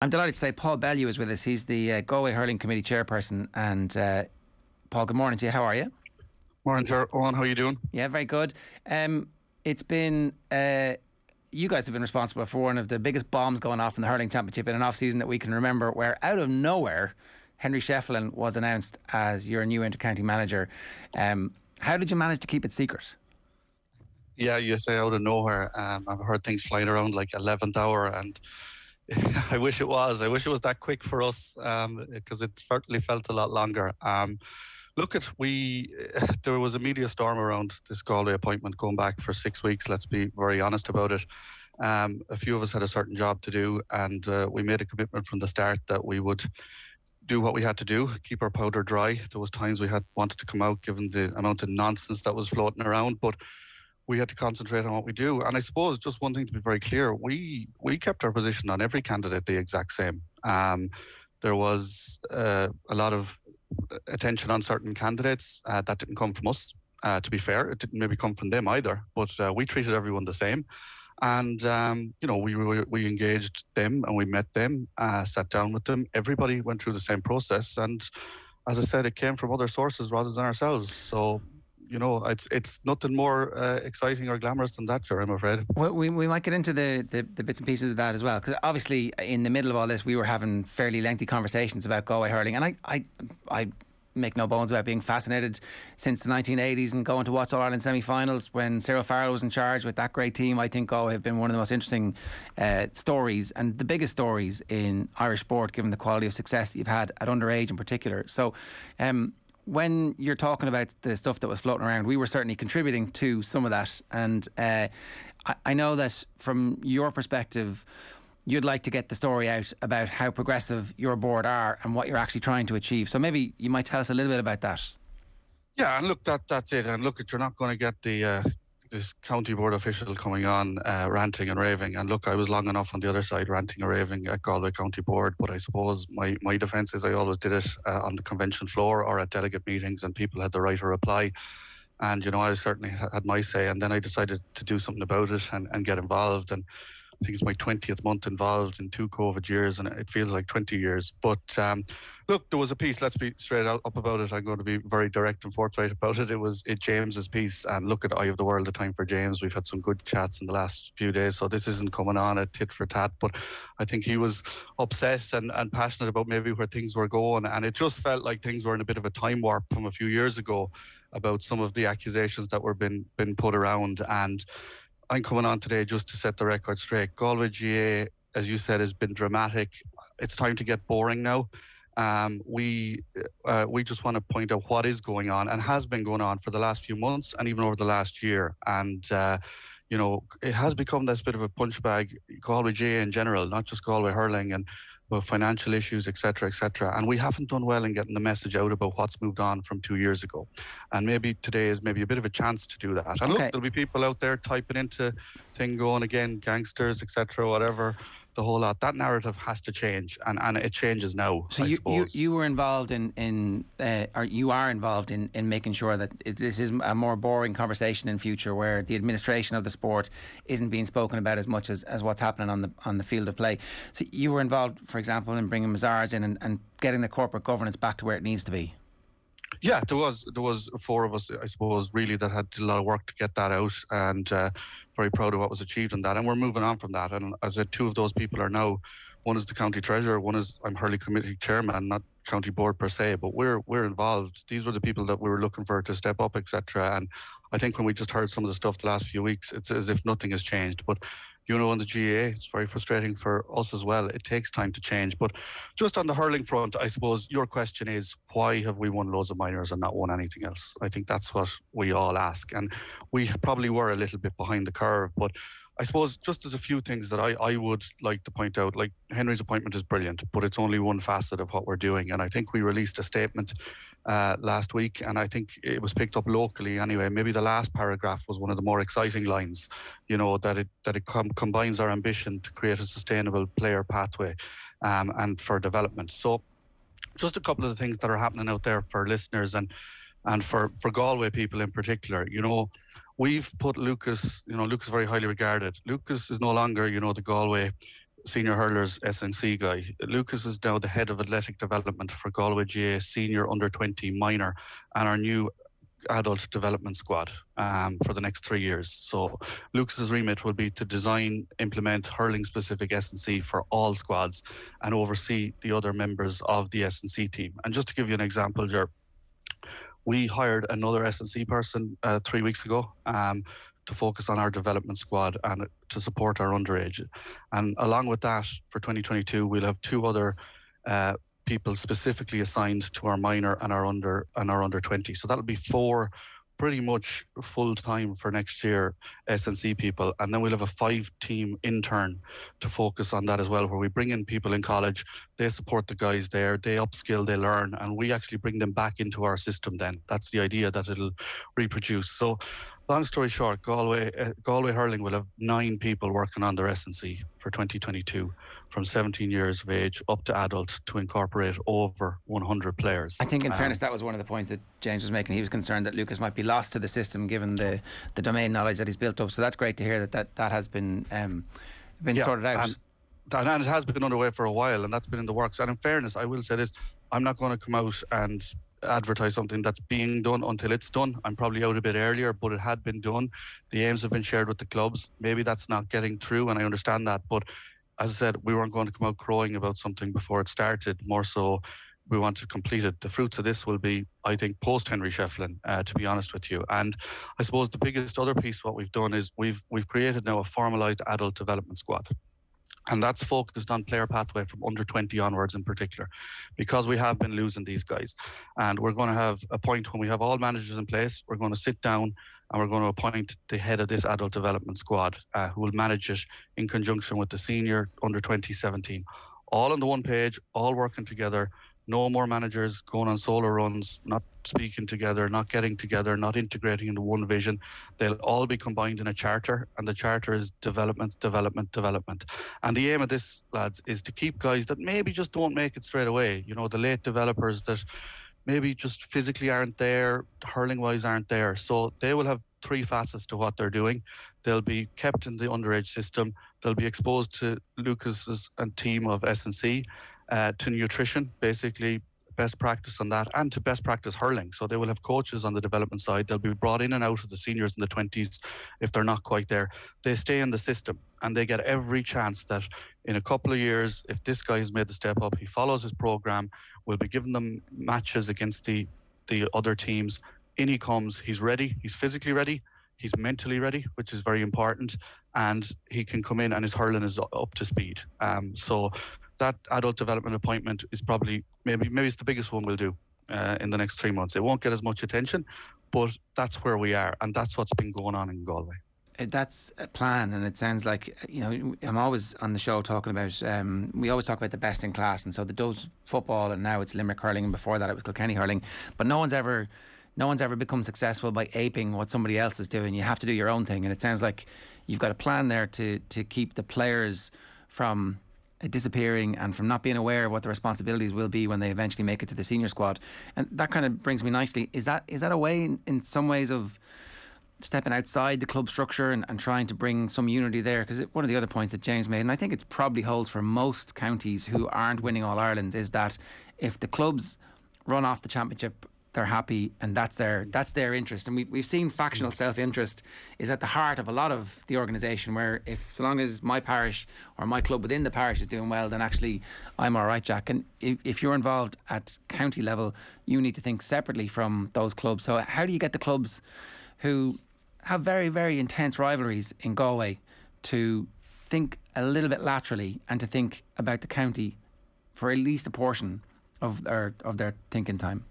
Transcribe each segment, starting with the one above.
I'm delighted to say Paul Bellew is with us. He's the uh, Galway Hurling Committee chairperson. And uh, Paul, good morning to you. How are you? Morning, Eoin. How are you doing? Yeah, very good. Um, it's been. Uh, you guys have been responsible for one of the biggest bombs going off in the hurling championship in an off season that we can remember, where out of nowhere, Henry Shefflin was announced as your new intercounty manager. Um, how did you manage to keep it secret? Yeah, you say out of nowhere. Um, I've heard things flying around like 11th hour, and I wish it was. I wish it was that quick for us because um, it certainly felt a lot longer. Um, look at we there was a media storm around this Galway appointment going back for six weeks. Let's be very honest about it. Um, a few of us had a certain job to do, and uh, we made a commitment from the start that we would do what we had to do, keep our powder dry. There was times we had wanted to come out, given the amount of nonsense that was floating around, but we had to concentrate on what we do. And I suppose just one thing to be very clear: we we kept our position on every candidate the exact same. Um, there was uh, a lot of attention on certain candidates uh, that didn't come from us. Uh, to be fair, it didn't maybe come from them either, but uh, we treated everyone the same. And um, you know, we, we we engaged them and we met them, uh, sat down with them. Everybody went through the same process, and as I said, it came from other sources rather than ourselves. So you know, it's it's nothing more uh, exciting or glamorous than that, sure, I'm afraid. Well, we, we might get into the, the, the bits and pieces of that as well, because obviously in the middle of all this, we were having fairly lengthy conversations about Galway hurling, and I, I, I make no bones about being fascinated since the 1980s and going to watch All Ireland semi-finals when Cyril Farrell was in charge with that great team. I think Galway have been one of the most interesting uh, stories and the biggest stories in Irish sport, given the quality of success that you've had at underage in particular. So. Um, when you're talking about the stuff that was floating around, we were certainly contributing to some of that. And uh, I, I know that from your perspective, you'd like to get the story out about how progressive your board are and what you're actually trying to achieve. So maybe you might tell us a little bit about that. Yeah, and look, that that's it. And look, you're not going to get the uh, this county board official coming on uh, ranting and raving. And look, I was long enough on the other side ranting and raving at Galway County Board, but I suppose my, my defence is I always did it uh, on the convention floor or at delegate meetings, and people had the right to reply. And you know, I certainly had my say, and then I decided to do something about it and, and get involved. And I think it's my 20th month involved in two COVID years, and it feels like 20 years. But um, look, there was a piece. Let's be straight up about it. I'm going to be very direct and forthright about it. It was it James's piece, and look at Eye of the World. The time for James. We've had some good chats in the last few days, so this isn't coming on a tit for tat. But I think he was upset and, and passionate about maybe where things were going, and it just felt like things were in a bit of a time warp from a few years ago about some of the accusations that were been been put around and I'm coming on today just to set the record straight. Galway GAA, as you said, has been dramatic. It's time to get boring now. Um, we uh, we just want to point out what is going on and has been going on for the last few months and even over the last year. And uh, you know, it has become this bit of a punch bag. Galway GAA in general, not just Galway hurling, and about financial issues, etc., etc. And we haven't done well in getting the message out about what's moved on from two years ago. And maybe today is maybe a bit of a chance to do that. And okay. look, there'll be people out there typing into thing going again, gangsters, etc., whatever the whole lot. That narrative has to change, and, and it changes now. So you, you, you were involved in in uh, or you are involved in, in making sure that it, this is a more boring conversation in future, where the administration of the sport isn't being spoken about as much as, as what's happening on the on the field of play. So you were involved, for example, in bringing Mazars in and, and getting the corporate governance back to where it needs to be. Yeah, there was there was four of us, I suppose, really that had a lot of work to get that out, and uh, very proud of what was achieved in that. And we're moving on from that. And as I said, two of those people are now, one is the county treasurer, one is I'm hurling committee chairman, not county board per se, but we're we're involved. These were the people that we were looking for to step up, etc. And I think when we just heard some of the stuff the last few weeks, it's as if nothing has changed. But you know, on the GAA, it's very frustrating for us as well. It takes time to change. But just on the hurling front, I suppose your question is why have we won loads of minors and not won anything else? I think that's what we all ask. And we probably were a little bit behind the curve, but I suppose just as a few things that I, I would like to point out, like Henry's appointment is brilliant, but it's only one facet of what we're doing. And I think we released a statement uh, last week, and I think it was picked up locally anyway. Maybe the last paragraph was one of the more exciting lines, you know, that it that it com- combines our ambition to create a sustainable player pathway um, and for development. So, just a couple of the things that are happening out there for listeners and and for for Galway people in particular, you know we've put Lukasz, you know, Lukasz is very highly regarded. Lukasz is no longer, you know, the Galway senior hurlers S&C guy. Lukasz is now the head of athletic development for Galway GAA senior under 20 minor and our new adult development squad um, for the next three years. So Lukasz's remit will be to design, implement hurling specific S&C for all squads and oversee the other members of the S&C team. And just to give you an example, Ger, we hired another S&C person uh, three weeks ago. Um, to focus on our development squad and to support our underage. And along with that, for 2022, we'll have two other uh, people specifically assigned to our minor and our under and our under 20. So that'll be four pretty much full time for next year S&C people, and then we'll have a five team intern to focus on that as well, where we bring in people in college, they support the guys there, they upskill, they learn, and we actually bring them back into our system. Then that's the idea that it'll reproduce. So long story short, Galway uh, Galway hurling will have nine people working on their S&C for 2022, from 17 years of age up to adult, to incorporate over 100 players. I think, in um, fairness, that was one of the points that James was making. He was concerned that Lukasz might be lost to the system given the, the domain knowledge that he's built up. So that's great to hear that that, that has been um, been yeah, sorted out. And, and it has been underway for a while, and that's been in the works. And in fairness, I will say this: I'm not going to come out and advertise something that's being done until it's done. I'm probably out a bit earlier, but it had been done. The aims have been shared with the clubs. Maybe that's not getting through, and I understand that. But as I said, we weren't going to come out crowing about something before it started. More so, we want to complete it. The fruits of this will be, I think, post Henry Shefflin, uh, to be honest with you. And I suppose the biggest other piece what we've done is we've we've created now a formalised adult development squad and that's focused on player pathway from under 20 onwards in particular because we have been losing these guys and we're going to have a point when we have all managers in place we're going to sit down and we're going to appoint the head of this adult development squad uh, who will manage it in conjunction with the senior under 2017 all on the one page all working together no more managers going on solo runs, not speaking together, not getting together, not integrating into one vision. They'll all be combined in a charter, and the charter is development, development, development. And the aim of this, lads, is to keep guys that maybe just don't make it straight away. You know, the late developers that maybe just physically aren't there, hurling wise aren't there. So they will have three facets to what they're doing. They'll be kept in the underage system. They'll be exposed to Lukasz's and team of S&C uh, to nutrition, basically best practice on that, and to best practice hurling. So they will have coaches on the development side. They'll be brought in and out of the seniors in the 20s if they're not quite there. They stay in the system and they get every chance that in a couple of years, if this guy has made the step up, he follows his program, we'll be giving them matches against the, the other teams. In he comes, he's ready, he's physically ready, he's mentally ready, which is very important, and he can come in and his hurling is up to speed. Um, so that adult development appointment is probably maybe maybe it's the biggest one we'll do uh, in the next three months. It won't get as much attention, but that's where we are, and that's what's been going on in Galway. Uh, that's a plan, and it sounds like you know. I'm always on the show talking about. Um, we always talk about the best in class, and so the Dubs football, and now it's Limerick hurling, and before that it was Kilkenny hurling. But no one's ever, no one's ever become successful by aping what somebody else is doing. You have to do your own thing, and it sounds like you've got a plan there to to keep the players from disappearing and from not being aware of what the responsibilities will be when they eventually make it to the senior squad. And that kind of brings me nicely. Is that is that a way in, in some ways of stepping outside the club structure and, and trying to bring some unity there? Because one of the other points that James made, and I think it probably holds for most counties who aren't winning All Irelands, is that if the clubs run off the championship they're happy and that's their that's their interest. And we, we've seen factional mm. self-interest is at the heart of a lot of the organisation where if so long as my parish or my club within the parish is doing well then actually I'm alright Jack. And if, if you're involved at county level you need to think separately from those clubs. So how do you get the clubs who have very very intense rivalries in Galway to think a little bit laterally and to think about the county for at least a portion of their of their thinking time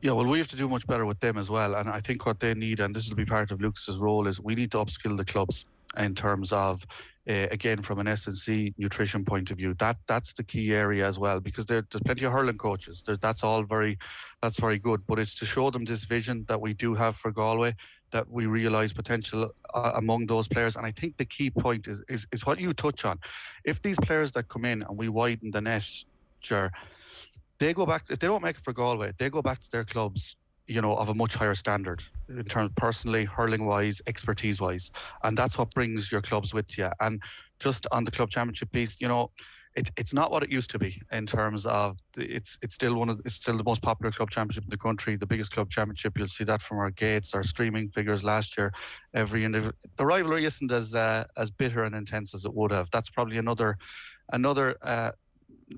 yeah, well, we have to do much better with them as well. And I think what they need, and this will be part of Lukasz's role, is we need to upskill the clubs in terms of, uh, again, from an S&C nutrition point of view. That that's the key area as well, because there, there's plenty of hurling coaches. There, that's all very, that's very good. But it's to show them this vision that we do have for Galway, that we realise potential uh, among those players. And I think the key point is, is is what you touch on. If these players that come in and we widen the net, sure they go back if they don't make it for Galway, they go back to their clubs. you know, of a much higher standard in terms personally, hurling wise, expertise wise, and that's what brings your clubs with you. And just on the club championship piece, you know, it's it's not what it used to be in terms of it's it's still one of it's still the most popular club championship in the country, the biggest club championship. You'll see that from our gates, our streaming figures last year. Every individual, the rivalry isn't as uh, as bitter and intense as it would have. That's probably another another uh,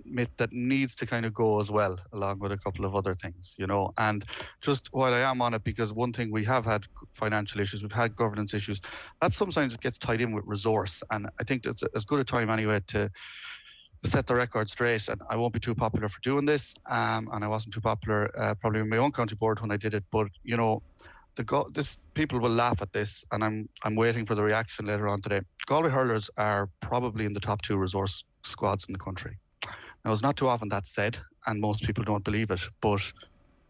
myth that needs to kind of go as well, along with a couple of other things, you know. And just while I am on it, because one thing we have had financial issues, we've had governance issues, that sometimes gets tied in with resource. And I think it's as good a time anyway to set the record straight. And I won't be too popular for doing this. Um, and I wasn't too popular uh, probably in my own county board when I did it. But you know, the go- this people will laugh at this, and I'm I'm waiting for the reaction later on today. Galway hurlers are probably in the top two resource squads in the country. Now, it's not too often that's said, and most people don't believe it. But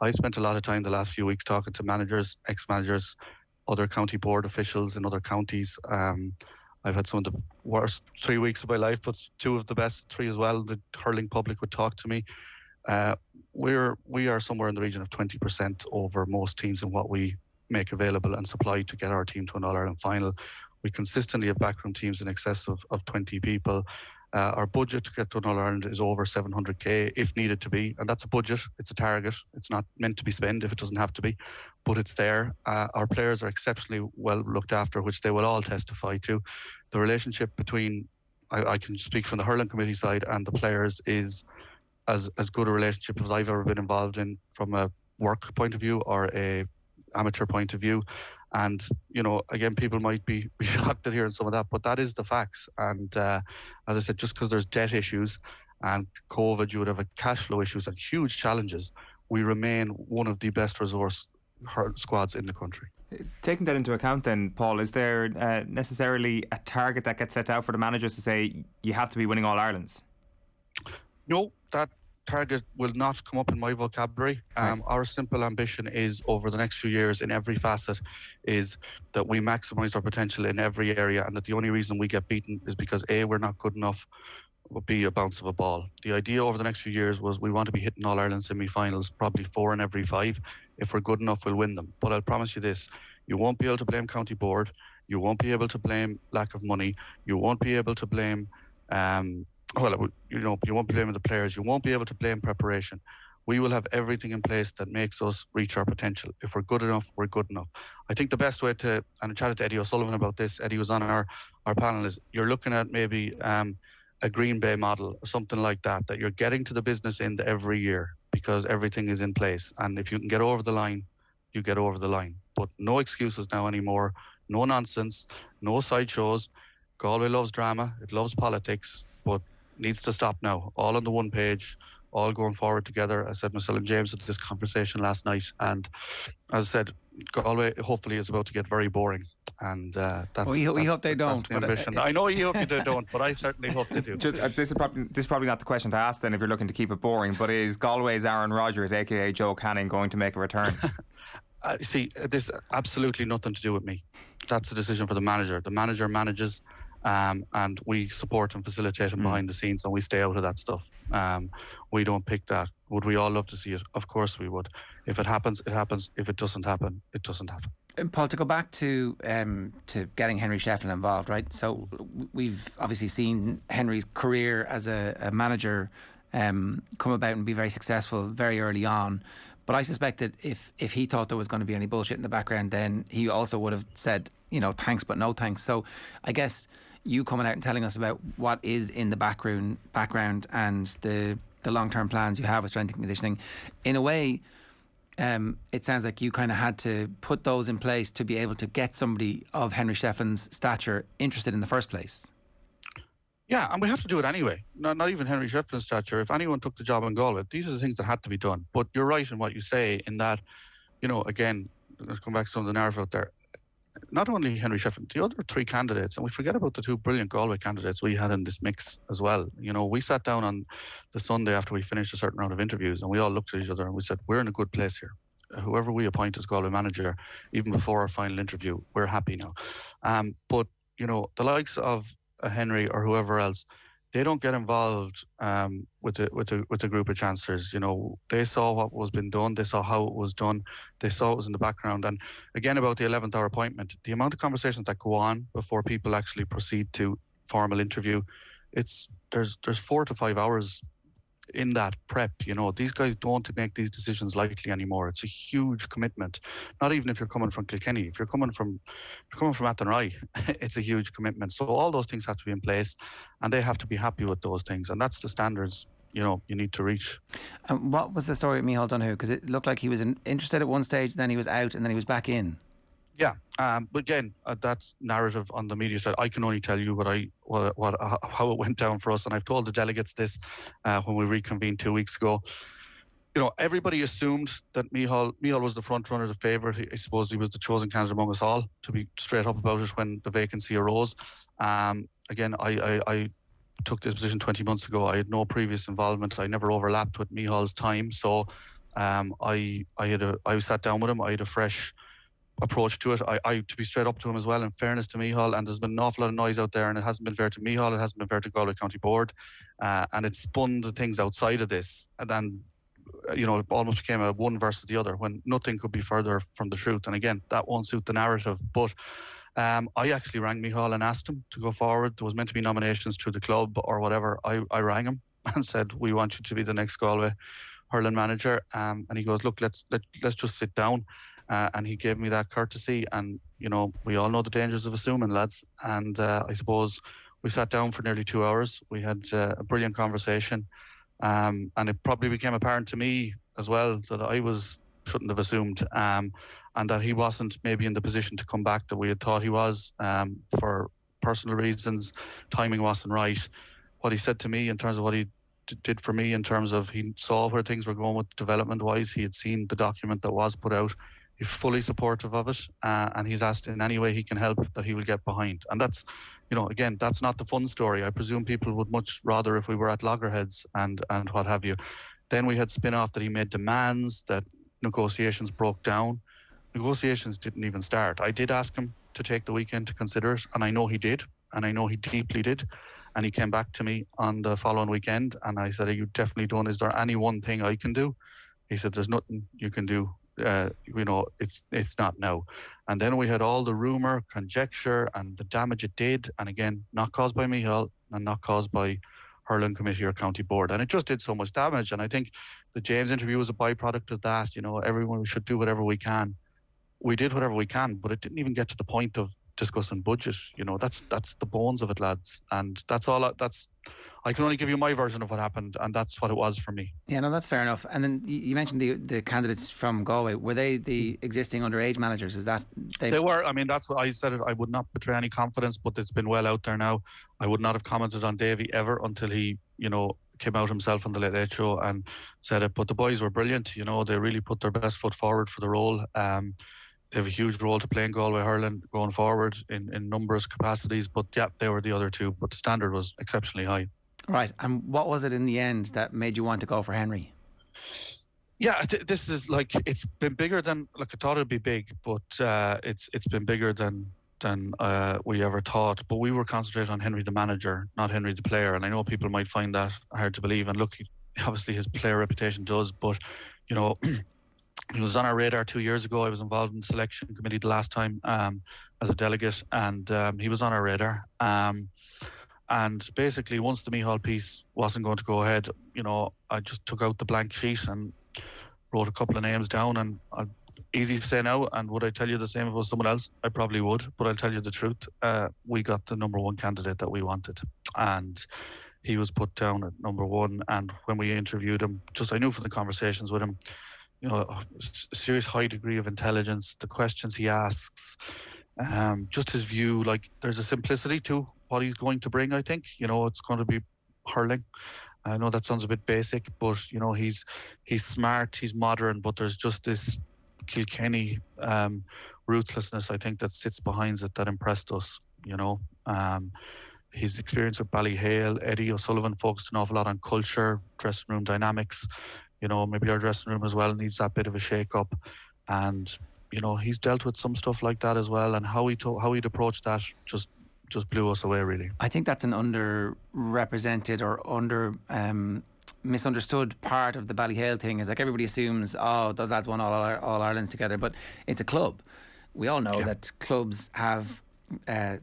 I spent a lot of time the last few weeks talking to managers, ex-managers, other county board officials in other counties. Um, I've had some of the worst three weeks of my life, but two of the best three as well. The hurling public would talk to me. Uh, we're we are somewhere in the region of 20% over most teams in what we make available and supply to get our team to an All Ireland final. We consistently have backroom teams in excess of, of 20 people. Uh, our budget to get to All Ireland is over 700k if needed to be, and that's a budget. It's a target. It's not meant to be spent if it doesn't have to be, but it's there. Uh, our players are exceptionally well looked after, which they will all testify to. The relationship between I, I can speak from the hurling committee side and the players is as as good a relationship as I've ever been involved in from a work point of view or a amateur point of view. And you know, again, people might be, be shocked at hearing some of that, but that is the facts. And uh, as I said, just because there's debt issues and COVID, you would have a cash flow issues and huge challenges. We remain one of the best resource squads in the country. Taking that into account, then, Paul, is there uh, necessarily a target that gets set out for the managers to say you have to be winning all Irelands? No, that target will not come up in my vocabulary. Um, right. Our simple ambition is over the next few years in every facet is that we maximise our potential in every area and that the only reason we get beaten is because A, we're not good enough, would be a bounce of a ball. The idea over the next few years was we want to be hitting All Ireland semi finals, probably four in every five. If we're good enough, we'll win them. But I'll promise you this you won't be able to blame County Board. You won't be able to blame lack of money. You won't be able to blame um, well, you know, you won't be blaming the players. You won't be able to blame preparation. We will have everything in place that makes us reach our potential. If we're good enough, we're good enough. I think the best way to, and I chatted to Eddie O'Sullivan about this. Eddie was on our, our panel. Is you're looking at maybe um, a Green Bay model or something like that. That you're getting to the business end every year because everything is in place. And if you can get over the line, you get over the line. But no excuses now anymore. No nonsense. No sideshows. Galway loves drama. It loves politics. But needs to stop now. All on the one page, all going forward together. I said myself and James had this conversation last night, and as I said, Galway hopefully is about to get very boring, and uh, that, we, we hope they don't. The but, uh, I know you hope they don't, but I certainly hope they do. Just, uh, this is probably this is probably not the question to ask then if you're looking to keep it boring. But is Galway's Aaron Rodgers, aka Joe Canning, going to make a return? uh, see, there's absolutely nothing to do with me. That's a decision for the manager. The manager manages um, and we support and facilitate them mm. behind the scenes, and we stay out of that stuff. Um, we don't pick that. Would we all love to see it? Of course we would. If it happens, it happens. If it doesn't happen, it doesn't happen. And Paul, to go back to um, to getting Henry Shefflin involved, right? So we've obviously seen Henry's career as a, a manager um, come about and be very successful very early on. But I suspect that if if he thought there was going to be any bullshit in the background, then he also would have said, you know, thanks but no thanks. So I guess you coming out and telling us about what is in the background background and the the long term plans you have with strength and conditioning. In a way, um, it sounds like you kind of had to put those in place to be able to get somebody of Henry Shefflin's stature interested in the first place. Yeah, and we have to do it anyway. Not, not even Henry Shefflin's stature. If anyone took the job in Galway, these are the things that had to be done. But you're right in what you say, in that, you know, again, let's come back to some of the narrative out there not only Henry Shefflin, the other three candidates, and we forget about the two brilliant Galway candidates we had in this mix as well. You know, we sat down on the Sunday after we finished a certain round of interviews, and we all looked at each other and we said, "We're in a good place here. Whoever we appoint as Galway manager, even before our final interview, we're happy now." Um, but you know, the likes of a Henry or whoever else, they don't get involved um, with the with the with the group of chancellors. You know, they saw what was being done, they saw how it was done, they saw it was in the background. And again, about the 11th hour appointment, the amount of conversations that go on before people actually proceed to formal interview, it's there's there's four to five hours in that prep. You know, these guys don't make these decisions lightly anymore. It's a huge commitment. Not even if you're coming from Kilkenny. If you're coming from you're coming from Athenry, it's a huge commitment. So all those things have to be in place, and they have to be happy with those things. And that's the standards you know you need to reach. And what was the story of Micheál Donoghue? Because it looked like he was in, interested at one stage, then he was out, and then he was back in. Yeah, um, but again, uh, that's narrative on the media side. I can only tell you what I what, what uh, how it went down for us, and I've told the delegates this uh, when we reconvened two weeks ago. You know, everybody assumed that Mihal Micheál was the front runner, the favourite. I suppose he was the chosen candidate among us all. To be straight up about it, when the vacancy arose, um, again, I, I, I took this position 20 months ago. I had no previous involvement. I never overlapped with Micheál's time, so um, I I had a I sat down with him. I had a fresh approach to it. I, I, to be straight up to him as well, in fairness to Micheál, and there's been an awful lot of noise out there, and it hasn't been fair to Micheál, it hasn't been fair to Galway County Board, uh, and it spun the things outside of this, and then uh, you know, it almost became a one versus the other when nothing could be further from the truth. And again, that won't suit the narrative. But um, I actually rang Micheál and asked him to go forward. There was meant to be nominations to the club or whatever. I, I rang him and said, "We want you to be the next Galway hurling manager." Um, and he goes, "Look, let's let, let's just sit down." Uh, and he gave me that courtesy. And you know, we all know the dangers of assuming, lads. And uh, I suppose we sat down for nearly two hours. We had uh, a brilliant conversation, um, and it probably became apparent to me as well that I was shouldn't have assumed, um, and that he wasn't maybe in the position to come back that we had thought he was um, for personal reasons. Timing wasn't right. What he said to me in terms of what he did for me in terms of he saw where things were going with development wise. He had seen the document that was put out. He's fully supportive of it, uh, and he's asked in any way he can help that he will get behind. And that's, you know, again, that's not the fun story. I presume people would much rather if we were at loggerheads and and what have you. Then we had spin off that he made demands that negotiations broke down. Negotiations didn't even start. I did ask him to take the weekend to consider it, and I know he did, and I know he deeply did. And he came back to me on the following weekend, and I said, "Are you definitely done? Is there any one thing I can do?" He said, "There's nothing you can do uh, you know, it's it's not now. And then we had all the rumor, conjecture, and the damage it did. And again, not caused by Micheál and not caused by hurling committee or county board. And it just did so much damage. And I think the James interview was a byproduct of that. You know, everyone should do whatever we can. We did whatever we can, but it didn't even get to the point of discussing budget. You know, that's that's the bones of it, lads. And that's all. That's I can only give you my version of what happened, and that's what it was for me. Yeah, no, that's fair enough. And then you mentioned the the candidates from Galway. Were they the existing underage managers? Is that they? They were. I mean, that's what I said. It. I would not betray any confidence, but it's been well out there now. I would not have commented on Davy ever until he, you know, came out himself on the Late Late Show and said it. But the boys were brilliant. You know, they really put their best foot forward for the role. Um, they have a huge role to play in Galway hurling going forward in, in numbers capacities. But yeah, they were the other two. But the standard was exceptionally high. Right. And what was it in the end that made you want to go for Henry? Yeah, th- this is like it's been bigger than like I thought it'd be big, but uh, it's it's been bigger than than uh, we ever thought. But we were concentrating on Henry the manager, not Henry the player. And I know people might find that hard to believe. And look, obviously his player reputation does, but you know. he was on our radar two years ago. I was involved in the selection committee the last time um, as a delegate, and um, he was on our radar. Um, and basically, once the Micheál piece wasn't going to go ahead, you know, I just took out the blank sheet and wrote a couple of names down. And I, easy to say now, and would I tell you the same if it was someone else? I probably would, but I'll tell you the truth. Uh, we got the number one candidate that we wanted, and he was put down at number one. And when we interviewed him, just I knew from the conversations with him, you know, a serious high degree of intelligence, the questions he asks, um, just his view. Like there's a simplicity to what he's going to bring. I think you know it's going to be hurling. I know that sounds a bit basic, but you know he's he's smart, he's modern, but there's just this Kilkenny um, ruthlessness. I think that sits behind it that impressed us. You know, um, his experience with Ballyhale, Eddie O'Sullivan focused an awful lot on culture, dressing room dynamics. You know, maybe our dressing room as well needs that bit of a shake up, and you know he's dealt with some stuff like that as well, and how he to- how he'd approach that just just blew us away really. I think that's an underrepresented or under um, misunderstood part of the Ballyhale thing. Is like everybody assumes, oh, those lads won all all Ireland together, but it's a club. We all know yeah. that clubs have. Uh,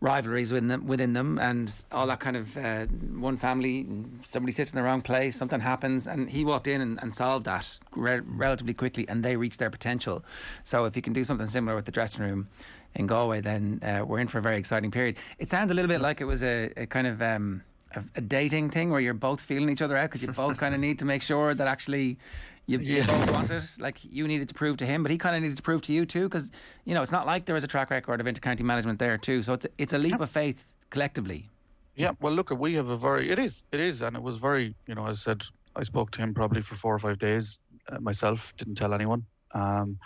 rivalries within them, within them and all that kind of uh, one family somebody sits in the wrong place something happens and he walked in and, and solved that re- relatively quickly and they reached their potential so if you can do something similar with the dressing room in Galway, then uh, we're in for a very exciting period. It sounds a little bit like it was a, a kind of um, a, a, dating thing where you're both feeling each other out because you both kind of need to make sure that actually you, yeah. you, both want it. Like you needed to prove to him, but he kind of needed to prove to you too because you know it's not like there is a track record of intercounty management there too. So it's a, it's a leap of faith collectively. Yeah, well, look, we have a very it is it is, and it was very you know as I said I spoke to him probably for four or five days uh, myself. Didn't tell anyone. Um,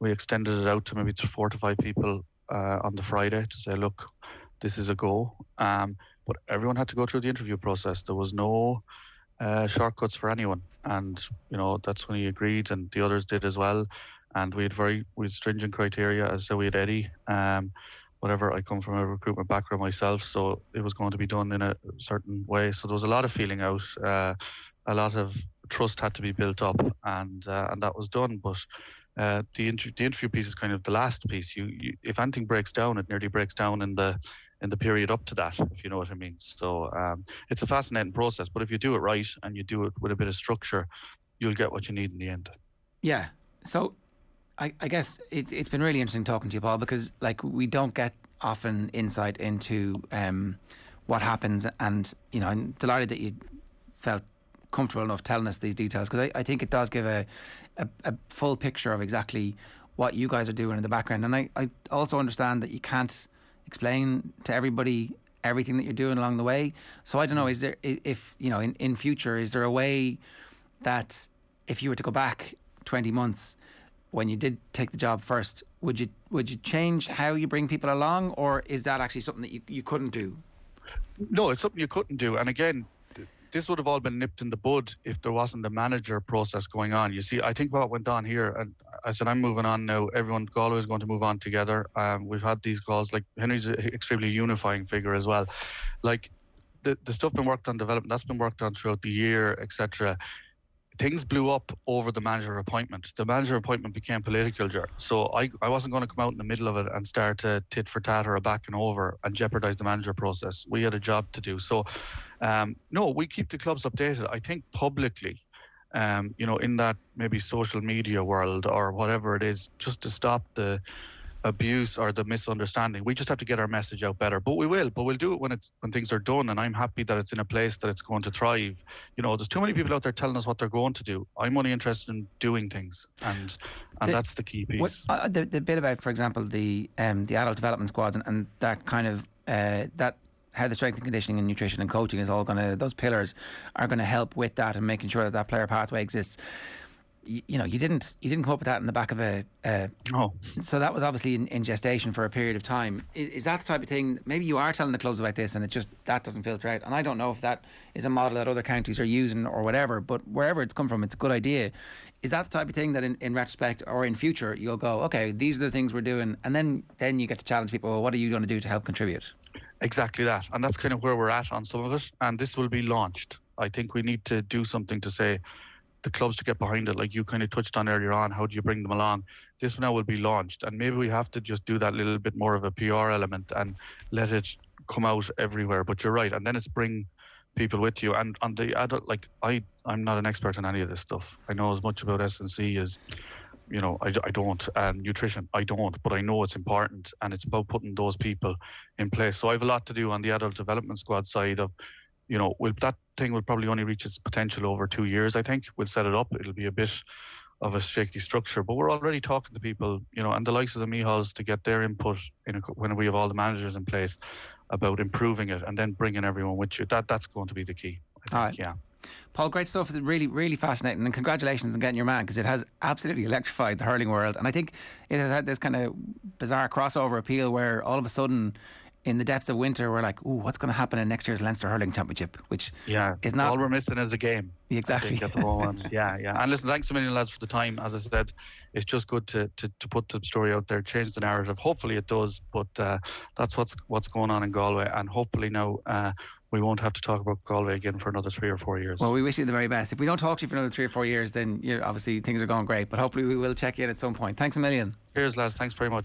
we extended it out to maybe four to five people uh, on the Friday to say, look, this is a go. Um, but everyone had to go through the interview process. There was no uh, shortcuts for anyone, and you know that's when he agreed, and the others did as well. And we had very we had stringent criteria, as so we had Eddie. Um, whatever, I come from a recruitment background myself, so it was going to be done in a certain way. So there was a lot of feeling out, uh, a lot of trust had to be built up, and uh, and that was done. But uh, the, inter- the interview piece is kind of the last piece. You, you, if anything breaks down, it nearly breaks down in the in the period up to that, if you know what I mean. So um, it's a fascinating process, but if you do it right and you do it with a bit of structure, you'll get what you need in the end. Yeah. So I, I guess it, it's been really interesting talking to you, Paul, because like we don't get often insight into um, what happens, and you know, I'm delighted that you felt comfortable enough telling us these details because I, I think it does give a, a, a, full picture of exactly what you guys are doing in the background. And I, I also understand that you can't explain to everybody everything that you're doing along the way. So I don't know, mm. is there, if, you know, in, in future, is there a way that if you were to go back 20 months, when you did take the job first, would you would you change how you bring people along, or is that actually something that you, you couldn't do? No, it's something you couldn't do. And again, this would have all been nipped in the bud if there wasn't a manager process going on. You see, I think what went on here, and I said I'm moving on now. Everyone, Galway is going to move on together. Um, we've had these calls. Like Henry's an extremely unifying figure as well. Like the the stuff been worked on development that's been worked on throughout the year, etc things blew up over the manager appointment. The manager appointment became political, so I, I wasn't going to come out in the middle of it and start a tit for tat or a back and over and jeopardize the manager process. We had a job to do. So, um, no, we keep the clubs updated. I think publicly, um, you know, in that maybe social media world or whatever it is, just to stop the abuse or the misunderstanding. We just have to get our message out better. But we will. But we'll do it when it's when things are done. And I'm happy that it's in a place that it's going to thrive. You know, there's too many people out there telling us what they're going to do. I'm only interested in doing things, and and the, that's the key piece. What, uh, the, the bit about, for example, the um, the adult development squads and, and that kind of uh, that how the strength and conditioning and nutrition and coaching is all going to those pillars are going to help with that and making sure that that player pathway exists you, you, know, you didn't you didn't come up with that in the back of a. Uh, no. So that was obviously in, in, gestation for a period of time. Is, is, that the type of thing? Maybe you are telling the clubs about this, and it just that doesn't filter out. And I don't know if that is a model that other counties are using or whatever. But wherever it's come from, it's a good idea. Is that the type of thing that, in, in retrospect or in future, you'll go, okay, these are the things we're doing, and then then you get to challenge people. Well, what are you going to do to help contribute? Exactly that, and that's kind of where we're at on some of it. And this will be launched. I think we need to do something to say the clubs to get behind it, like you kind of touched on earlier on. How do you bring them along? This now will be launched, and maybe we have to just do that little bit more of a PR element and let it come out everywhere. But you're right, and then it's bring people with you. And on the adult, like I, I'm not an expert on any of this stuff. I know as much about S&C as you know, I, I don't, and nutrition, I don't, but I know it's important and it's about putting those people in place. So I have a lot to do on the adult development squad side of you know, will that thing will probably only reach its potential over two years. I think we'll set it up. It'll be a bit of a shaky structure, but we're already talking to people, you know, and the likes of the Micheáls to get their input in a, when we have all the managers in place about improving it and then bringing everyone with you. That that's going to be the key. Think, all right. Yeah. Paul, great stuff. Really, really fascinating. And congratulations on getting your man because it has absolutely electrified the hurling world. And I think it has had this kind of bizarre crossover appeal where all of a sudden in the depths of winter, we're like, "Ooh, what's going to happen in next year's Leinster hurling championship?" Which Yeah, is not all we're missing is a game. Exactly. at the moment. yeah, yeah. And listen, thanks a million lads for the time. As I said, it's just good to, to, to put the story out there, change the narrative. Hopefully it does, but uh, that's what's what's going on in Galway, and hopefully now uh, we won't have to talk about Galway again for another three or four years. Well, we wish you the very best. If we don't talk to you for another three or four years, then you obviously things are going great. But hopefully, we will check in at some point. Thanks a million. Cheers, lads. Thanks very much.